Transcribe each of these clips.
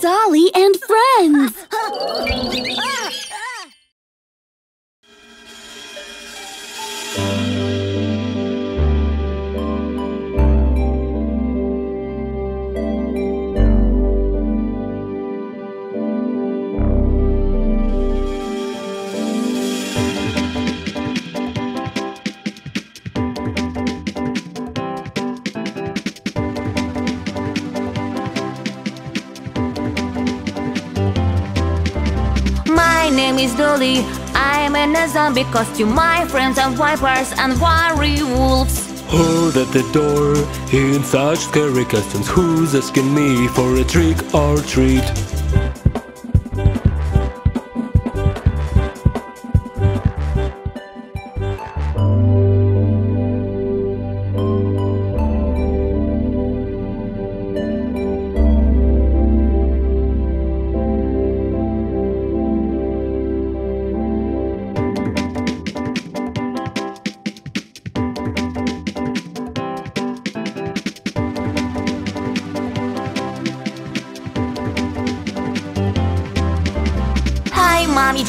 Dolly and friends! zombie costume. My friends are vipers and werewolves. Hold at the door in such scary costumes. Who's asking me for a trick or treat?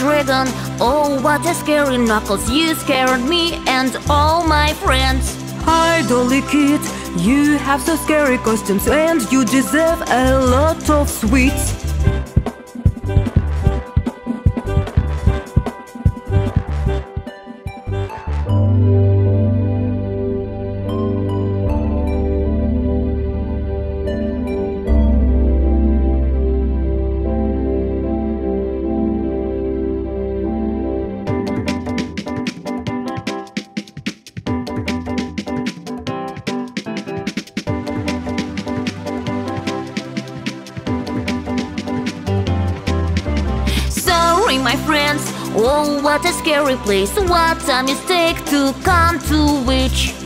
Dragon. Oh, what a scary knuckles. You scared me and all my friends. Hi, Dolly Kid. You have so scary costumes and you deserve a lot of sweets. My friends. Oh, what a scary place. What a mistake to come to witch.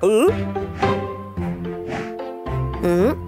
Ừ. Ừ.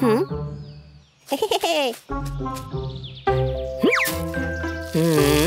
Hey. Eh?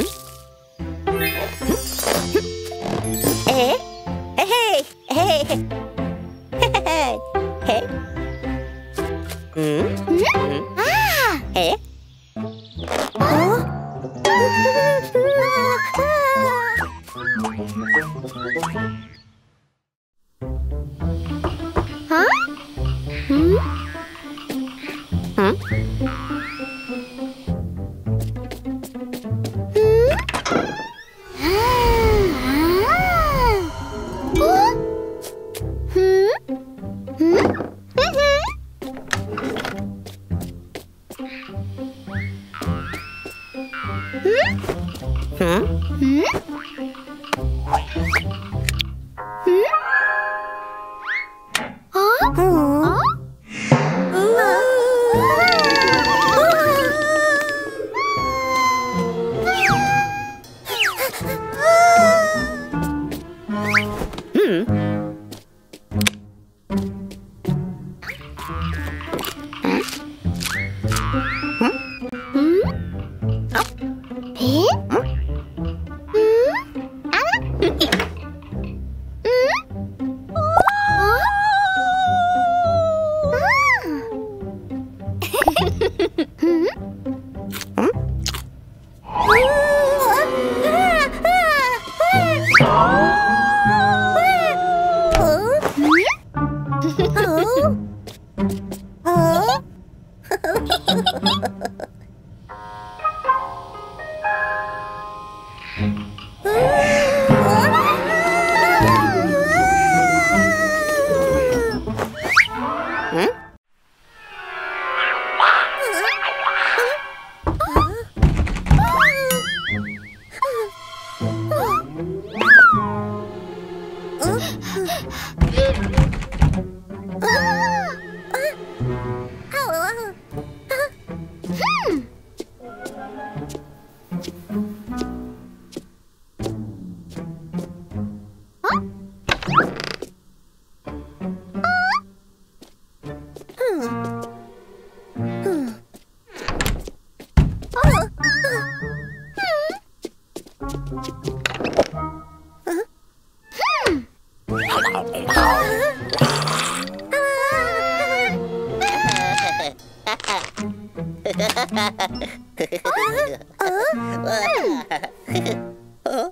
Ờ? Ờ?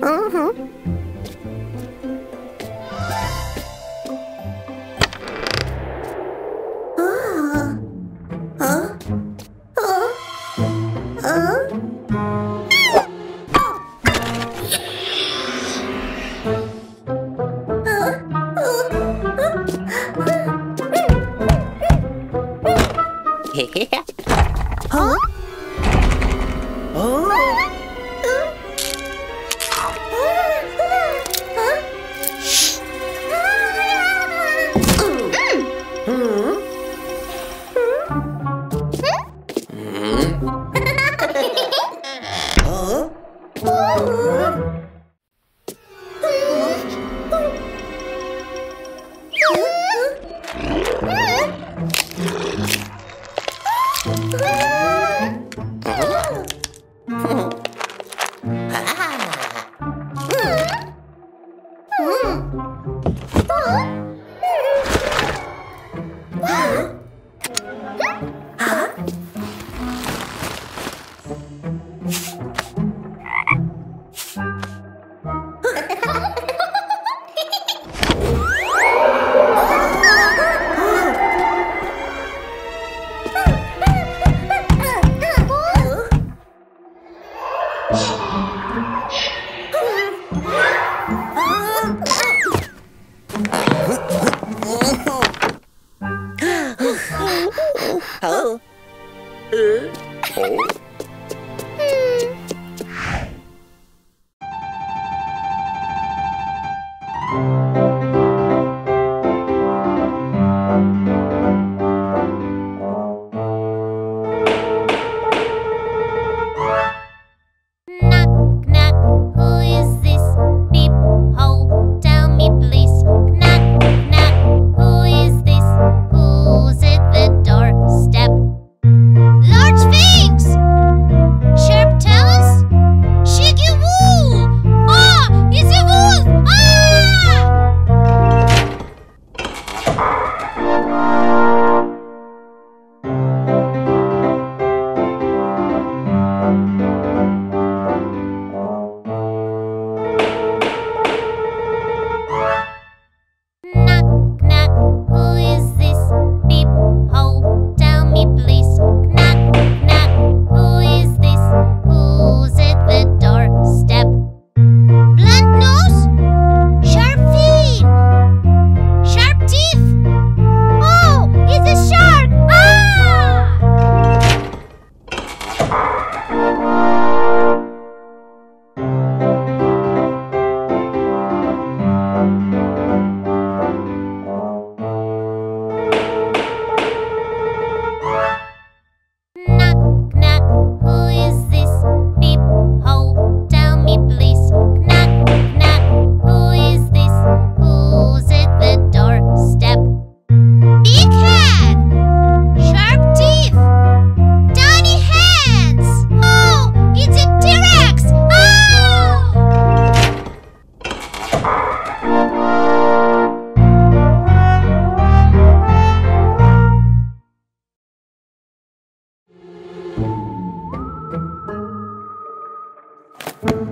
Uh-huh. Oh.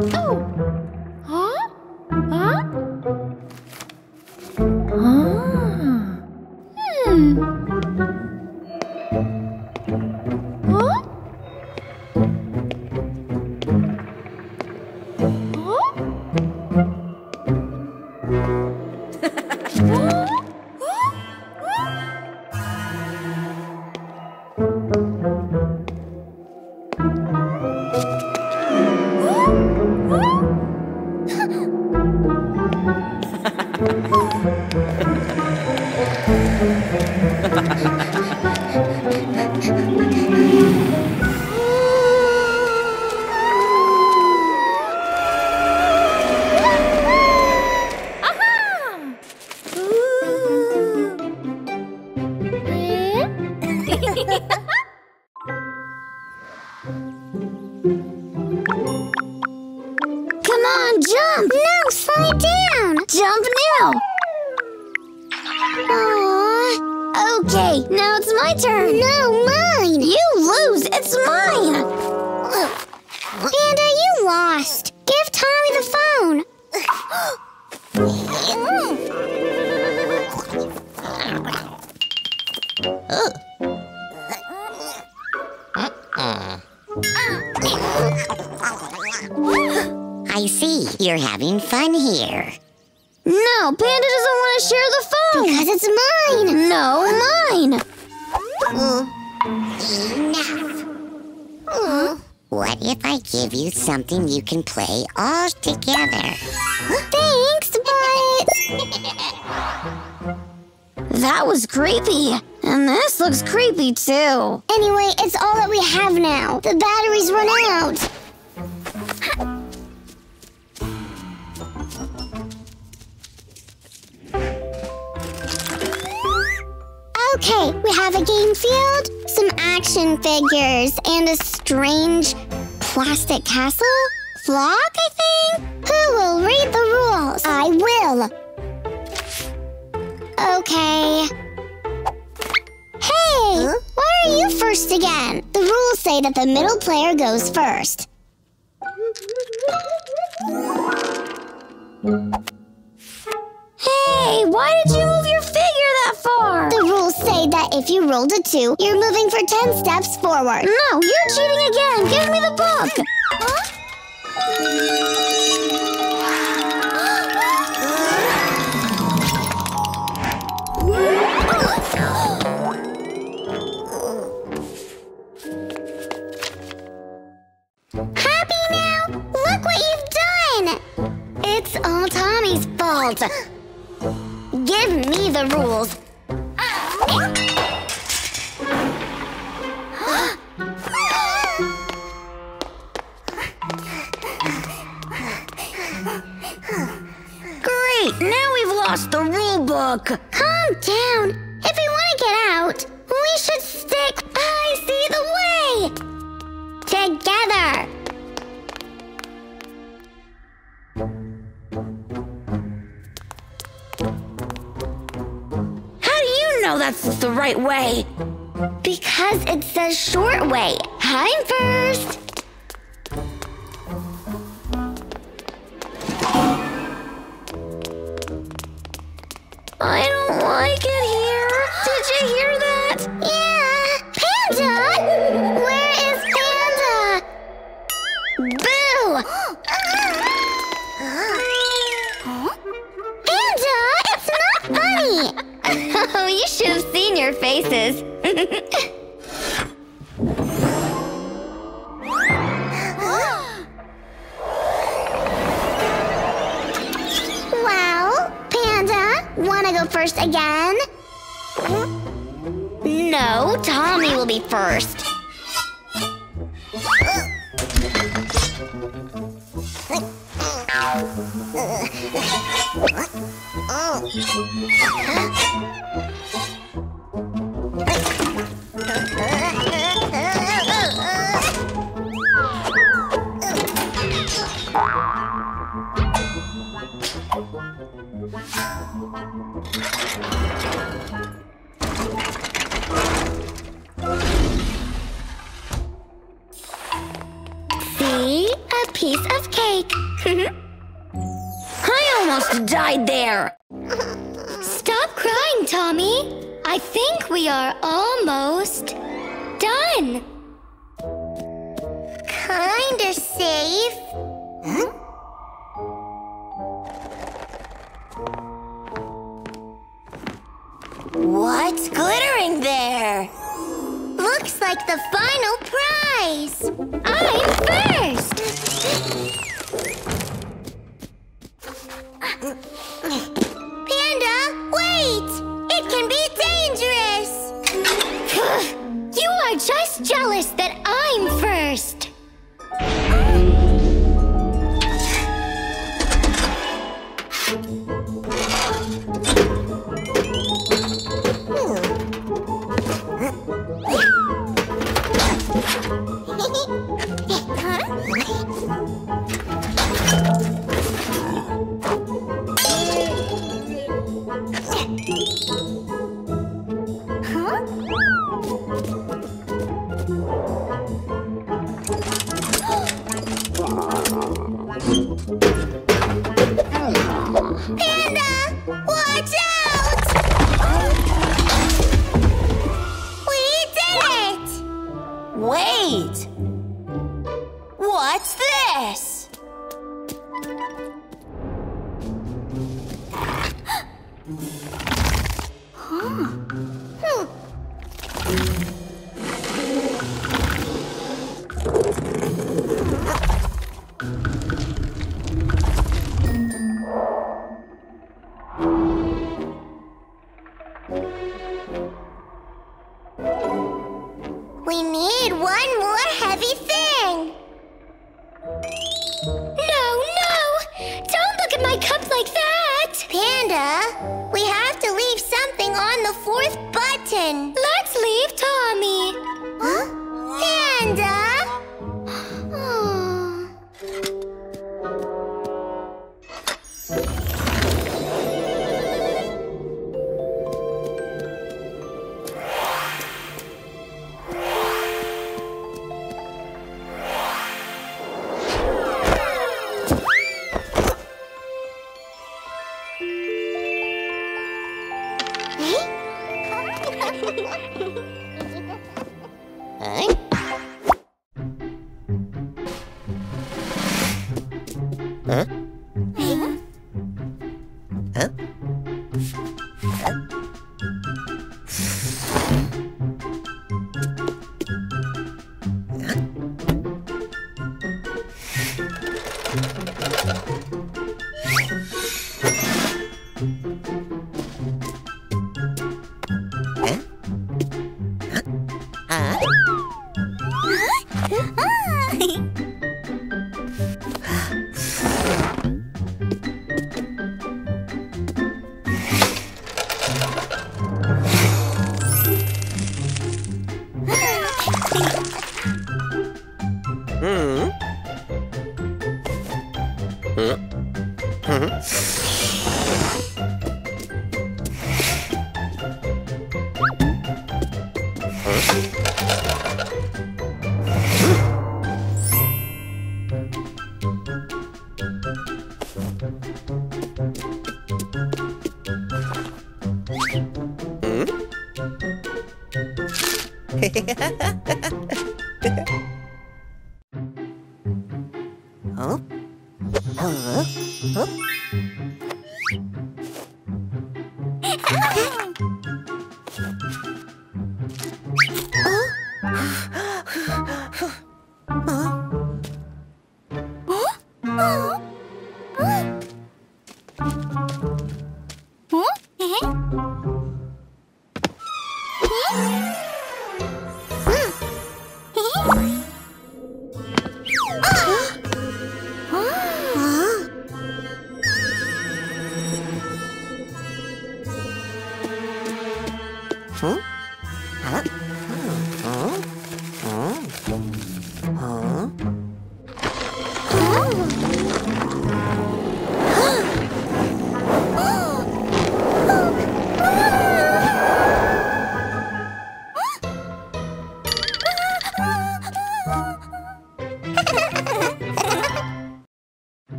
Oh! Jump now! Aww. Okay, now it's my turn. No, mine! You lose! It's mine! Panda, you lost! Give Tommy the phone! I see. You're having fun here. No, Panda doesn't want to share the phone! Because it's mine. No, mine! Enough. What if I give you something you can play all together? Thanks, but. that was creepy. And this looks creepy too. Anyway, it's all that we have now. The batteries run out. Okay, we have a game field, some action figures, and a strange plastic castle? Flock, I think? Who will read the rules? I will. Okay. Hey, why are you first again? The rules say that the middle player goes first. Hey, why did you far? The rules say that if you rolled a two, you're moving for 10 steps forward. No, you're cheating again. Give me the book. Happy I think we are almost done. Kinda safe. Huh? What's glittering there? Looks like the final prize. I'm first. just jealous that I'm first. Mm-hmm.